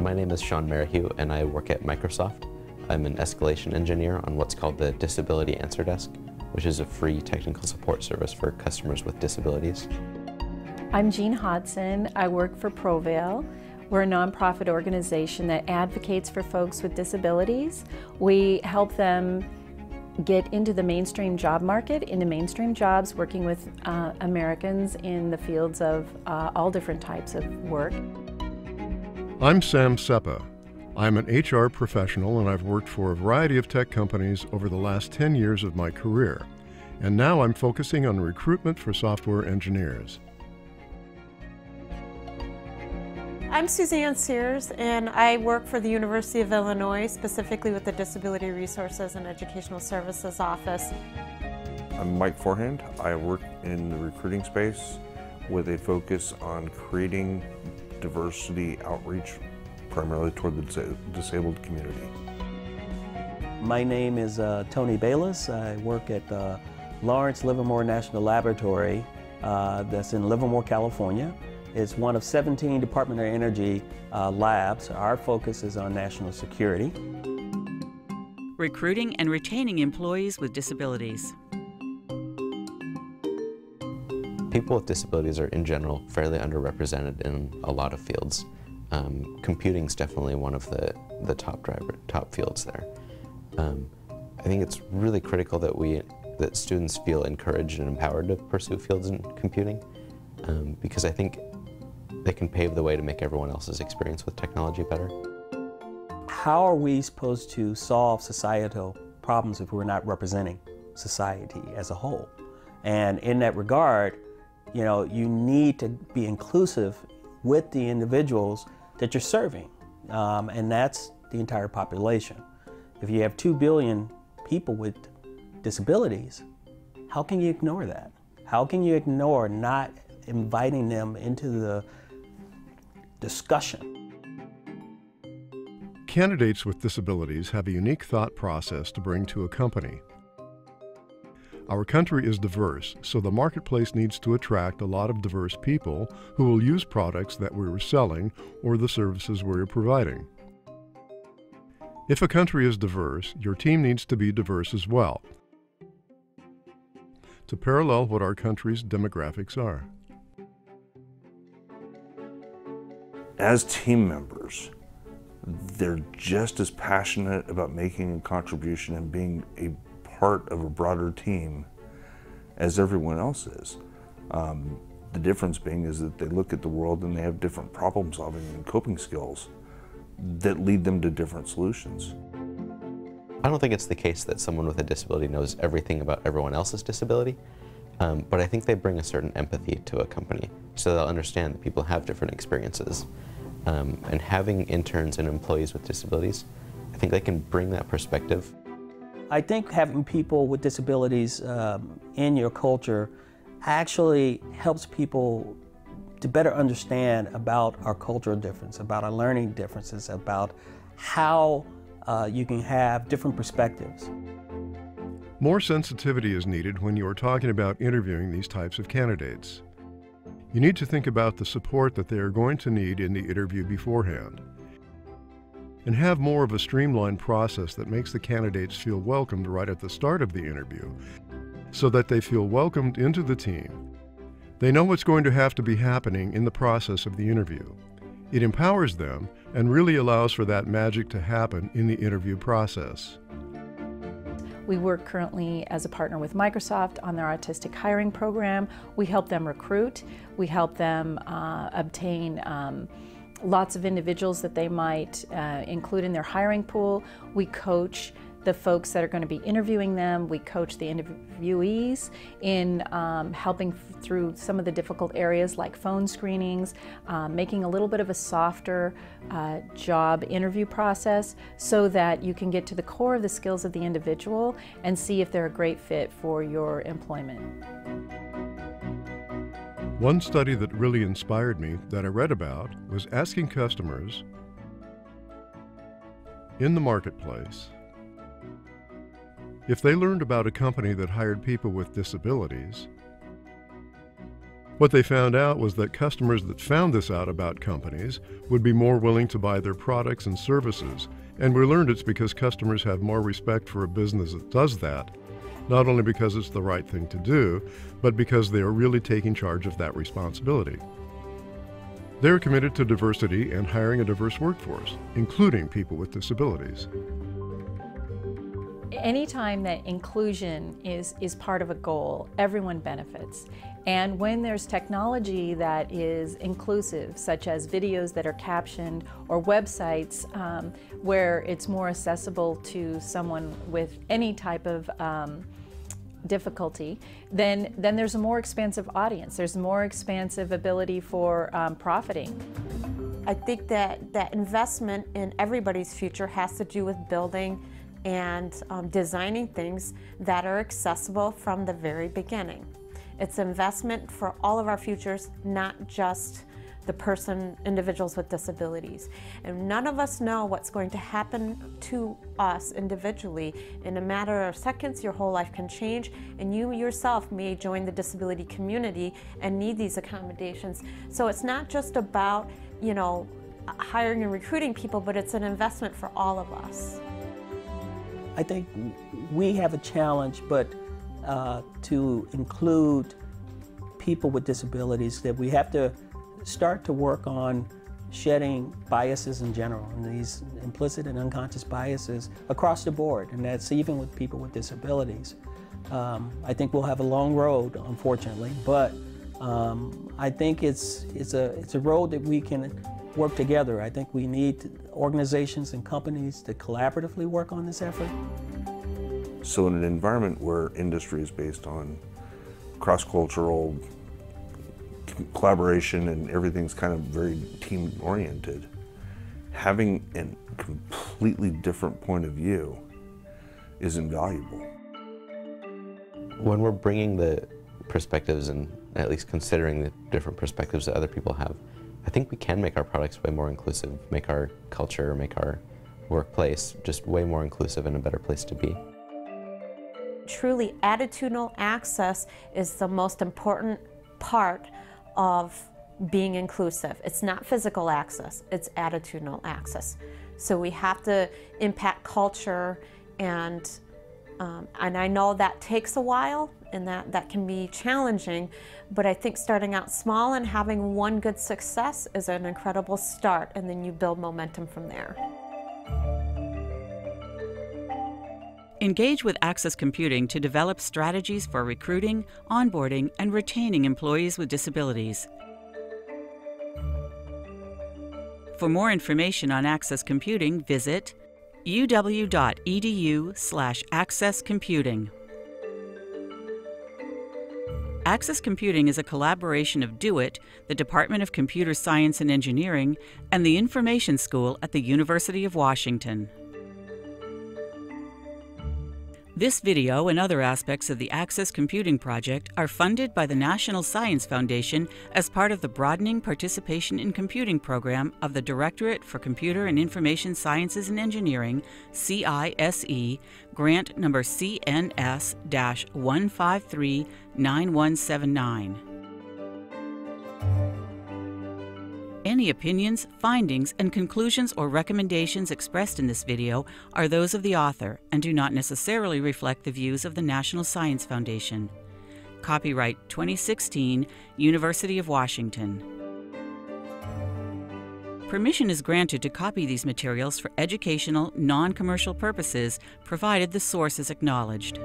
My name is Sean Merrihew and I work at Microsoft. I'm an escalation engineer on what's called the Disability Answer Desk, which is a free technical support service for customers with disabilities. I'm Jean Hodson. I work for Provail. We're a nonprofit organization that advocates for folks with disabilities. We help them get into the mainstream job market, into mainstream jobs, working with uh, Americans in the fields of uh, all different types of work. I'm Sam Seppa. I'm an HR professional and I've worked for a variety of tech companies over the last 10 years of my career. And now I'm focusing on recruitment for software engineers. I'm Suzanne Sears, and I work for the University of Illinois, specifically with the Disability Resources and Educational Services Office. I'm Mike Forehand. I work in the recruiting space with a focus on creating diversity outreach primarily toward the disabled community. My name is uh, Tony Bayless. I work at uh, Lawrence Livermore National Laboratory uh, that's in Livermore, California. It's one of 17 Department of Energy uh, labs. Our focus is on national security. Recruiting and retaining employees with disabilities. People with disabilities are, in general, fairly underrepresented in a lot of fields. Um, computing is definitely one of the, the top driver, top fields there. Um, I think it's really critical that we that students feel encouraged and empowered to pursue fields in computing um, because I think they can pave the way to make everyone else's experience with technology better. How are we supposed to solve societal problems if we're not representing society as a whole? And in that regard, you know, you need to be inclusive with the individuals that you're serving. Um, and that's the entire population. If you have 2 billion people with disabilities, how can you ignore that? How can you ignore not inviting them into the discussion. Candidates with disabilities have a unique thought process to bring to a company. Our country is diverse, so the marketplace needs to attract a lot of diverse people who will use products that we're selling or the services we're providing. If a country is diverse, your team needs to be diverse as well to parallel what our country's demographics are. as team members, they're just as passionate about making a contribution and being a part of a broader team as everyone else is. Um, the difference being is that they look at the world and they have different problem solving and coping skills that lead them to different solutions. I don't think it's the case that someone with a disability knows everything about everyone else's disability, um, but I think they bring a certain empathy to a company so they'll understand that people have different experiences. Um, and having interns and employees with disabilities, I think they can bring that perspective. I think having people with disabilities um, in your culture actually helps people to better understand about our cultural difference, about our learning differences, about how uh, you can have different perspectives. More sensitivity is needed when you are talking about interviewing these types of candidates. You need to think about the support that they are going to need in the interview beforehand. And have more of a streamlined process that makes the candidates feel welcomed right at the start of the interview so that they feel welcomed into the team. They know what's going to have to be happening in the process of the interview. It empowers them and really allows for that magic to happen in the interview process. We work currently as a partner with Microsoft on their autistic hiring program. We help them recruit. We help them uh, obtain um, lots of individuals that they might uh, include in their hiring pool. We coach the folks that are going to be interviewing them. We coach the interviewees in um, helping through some of the difficult areas like phone screenings, uh, making a little bit of a softer uh, job interview process so that you can get to the core of the skills of the individual and see if they're a great fit for your employment. One study that really inspired me that I read about was asking customers in the marketplace if they learned about a company that hired people with disabilities, What they found out was that customers that found this out about companies would be more willing to buy their products and services. And we learned it's because customers have more respect for a business that does that, not only because it's the right thing to do, but because they are really taking charge of that responsibility. They're committed to diversity and hiring a diverse workforce, including people with disabilities. Anytime that inclusion is, is part of a goal, everyone benefits. And when there's technology that is inclusive, such as videos that are captioned or websites um, where it's more accessible to someone with any type of um, difficulty, then, then there's a more expansive audience. There's more expansive ability for um, profiting. I think that that investment in everybody's future has to do with building and um, designing things that are accessible from the very beginning. It's investment for all of our futures, not just the person, individuals with disabilities. And none of us know what's going to happen to us individually. In a matter of seconds, your whole life can change, and you yourself may join the disability community and need these accommodations. So it's not just about, you know, hiring and recruiting people, but it's an investment for all of us. I think we have a challenge, but uh, to include people with disabilities, that we have to start to work on shedding biases in general and these implicit and unconscious biases across the board, and that's even with people with disabilities. Um, I think we'll have a long road, unfortunately, but um, I think it's, it's, a, it's a road that we can work together. I think we need organizations and companies to collaboratively work on this effort. So in an environment where industry is based on cross-cultural collaboration and everything's kind of very team oriented, having a completely different point of view is invaluable. When we're bringing the perspectives and at least considering the different perspectives that other people have, I think we can make our products way more inclusive, make our culture, make our workplace just way more inclusive and a better place to be. Truly, attitudinal access is the most important part of being inclusive. It's not physical access, it's attitudinal access. So we have to impact culture and um, and I know that takes a while and that, that can be challenging, but I think starting out small and having one good success is an incredible start and then you build momentum from there. Engage with Access Computing to develop strategies for recruiting, onboarding, and retaining employees with disabilities. For more information on Access Computing, visit uw.edu slash accesscomputing. Access Computing is a collaboration of DOIT, the Department of Computer Science and Engineering, and the Information School at the University of Washington. This video and other aspects of the Access Computing Project are funded by the National Science Foundation as part of the Broadening Participation in Computing program of the Directorate for Computer and Information Sciences and Engineering, CISE, grant number CNS 1539179. Any opinions, findings, and conclusions or recommendations expressed in this video are those of the author and do not necessarily reflect the views of the National Science Foundation. Copyright 2016, University of Washington. Permission is granted to copy these materials for educational, non commercial purposes, provided the source is acknowledged.